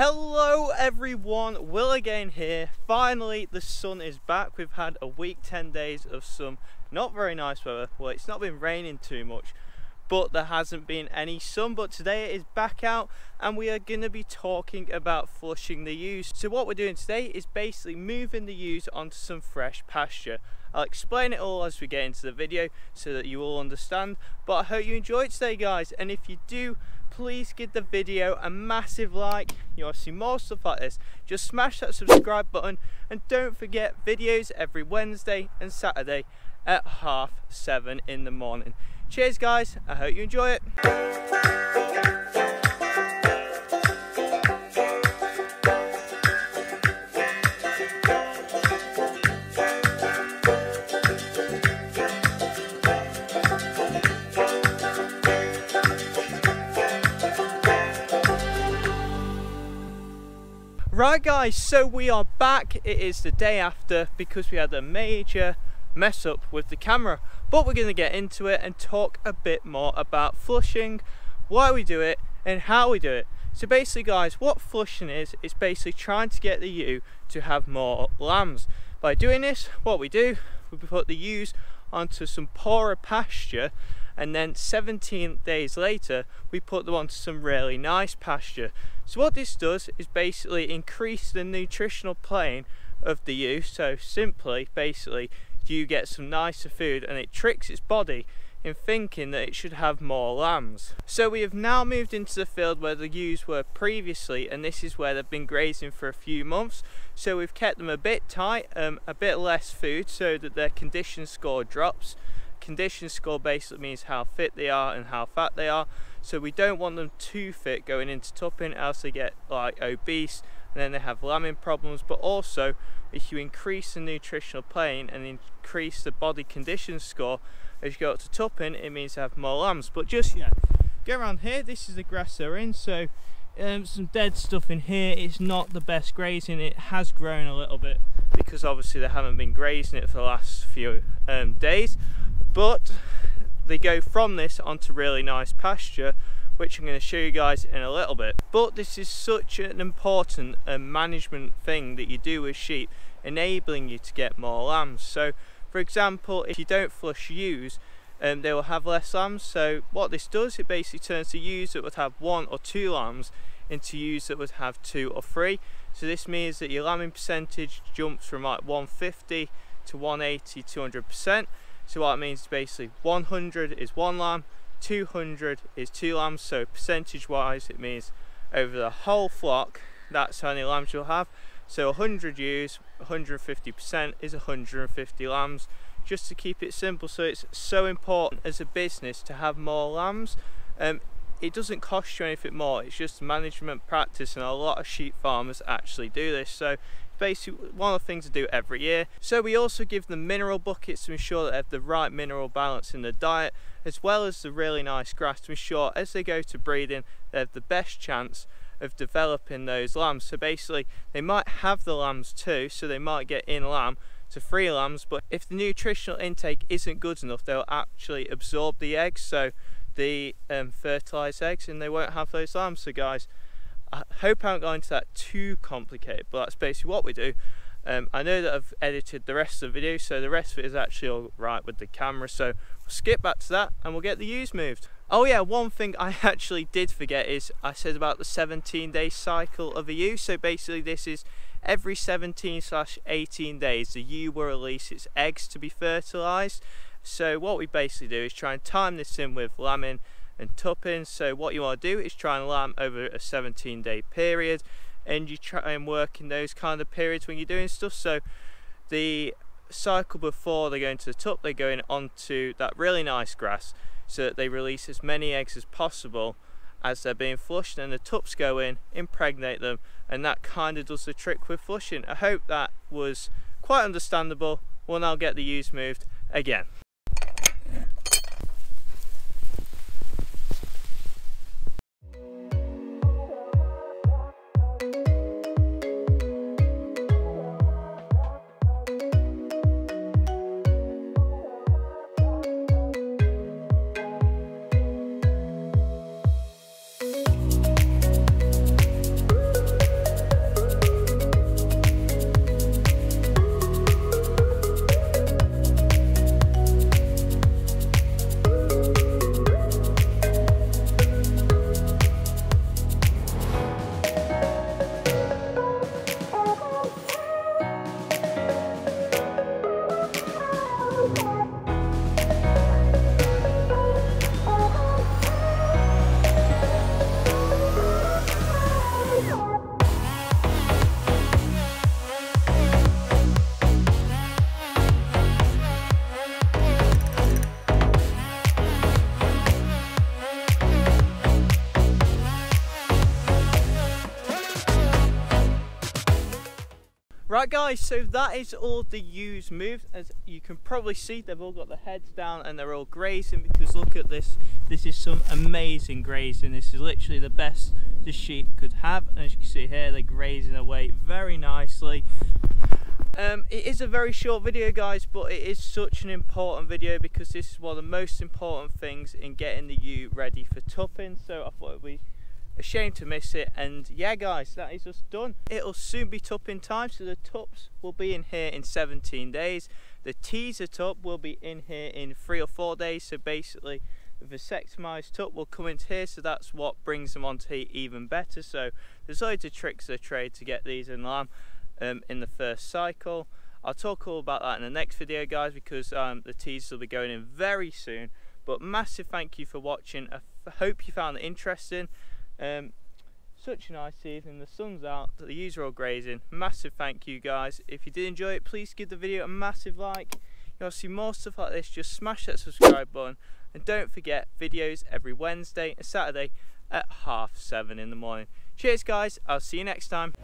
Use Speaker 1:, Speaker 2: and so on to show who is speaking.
Speaker 1: Hello everyone, Will again here. Finally the sun is back. We've had a week, 10 days of some not very nice weather. Well, it's not been raining too much, but there hasn't been any sun. But today it is back out and we are going to be talking about flushing the ewes. So what we're doing today is basically moving the ewes onto some fresh pasture. I'll explain it all as we get into the video so that you all understand. But I hope you enjoyed today guys and if you do please give the video a massive like you want to see more stuff like this just smash that subscribe button and don't forget videos every Wednesday and Saturday at half seven in the morning cheers guys I hope you enjoy it Right guys, so we are back. It is the day after because we had a major mess up with the camera. But we're going to get into it and talk a bit more about flushing, why we do it and how we do it. So basically guys, what flushing is, is basically trying to get the ewe to have more lambs. By doing this, what we do, we put the ewes onto some poorer pasture and then 17 days later we put them onto some really nice pasture so what this does is basically increase the nutritional plane of the ewe so simply basically you get some nicer food and it tricks its body in thinking that it should have more lambs. So we have now moved into the field where the ewes were previously and this is where they've been grazing for a few months. So we've kept them a bit tight, um, a bit less food so that their condition score drops condition score basically means how fit they are and how fat they are. So we don't want them too fit going into tupping, else they get like obese and then they have lambing problems. But also, if you increase the nutritional plane and increase the body condition score as you go up to tupping, it means they have more lambs. But just yeah, go around here. This is the grass they're in. So um, some dead stuff in here. It's not the best grazing. It has grown a little bit because obviously they haven't been grazing it for the last few um, days but they go from this onto really nice pasture which I'm going to show you guys in a little bit. But this is such an important uh, management thing that you do with sheep, enabling you to get more lambs. So for example, if you don't flush ewes, um, they will have less lambs. So what this does, it basically turns the ewes that would have one or two lambs into ewes that would have two or three. So this means that your lambing percentage jumps from like 150 to 180, 200%. So what it means is basically 100 is one lamb, 200 is two lambs, so percentage wise it means over the whole flock that's how many lambs you'll have. So 100 ewes, 150% is 150 lambs, just to keep it simple. So it's so important as a business to have more lambs. Um, it doesn't cost you anything more, it's just management practice and a lot of sheep farmers actually do this. So basically one of the things to do every year. So we also give them mineral buckets to ensure that they have the right mineral balance in their diet, as well as the really nice grass to ensure as they go to breeding, they have the best chance of developing those lambs. So basically they might have the lambs too, so they might get in lamb to free lambs, but if the nutritional intake isn't good enough, they'll actually absorb the eggs, so the um, fertilized eggs, and they won't have those lambs. So guys, I hope I haven't gone into that too complicated, but that's basically what we do. Um, I know that I've edited the rest of the video, so the rest of it is actually all right with the camera, so we'll skip back to that and we'll get the ewes moved. Oh yeah, one thing I actually did forget is I said about the 17 day cycle of a ewe, so basically this is every 17 slash 18 days the ewe will release its eggs to be fertilised. So what we basically do is try and time this in with lambing and tupping. So what you want to do is try and lamb over a 17 day period and you try and work in those kind of periods when you're doing stuff. So the cycle before they go into the tup, they're going onto that really nice grass so that they release as many eggs as possible as they're being flushed and the tups go in, impregnate them and that kind of does the trick with flushing. I hope that was quite understandable. We'll now get the ewes moved again. Right guys, so that is all the ewes moved. As you can probably see, they've all got their heads down and they're all grazing because look at this. This is some amazing grazing. This is literally the best the sheep could have. And as you can see here, they're grazing away very nicely. Um, it is a very short video guys, but it is such an important video because this is one of the most important things in getting the ewe ready for tupping. So I thought it would be a shame to miss it and yeah guys that is us done. It'll soon be tupping time so the tups will be in here in 17 days. The teaser tup will be in here in three or four days so basically the vasectomized tup will come into here so that's what brings them onto heat even better. So there's loads of tricks of trade to get these in lamb um, in the first cycle. I'll talk all about that in the next video guys because um, the teasers will be going in very soon. But massive thank you for watching. I hope you found it interesting um, such a nice evening, the sun's out, the ewes are all grazing. Massive thank you guys. If you did enjoy it, please give the video a massive like. You want to see more stuff like this, just smash that subscribe button. And don't forget, videos every Wednesday and Saturday at half seven in the morning. Cheers guys, I'll see you next time.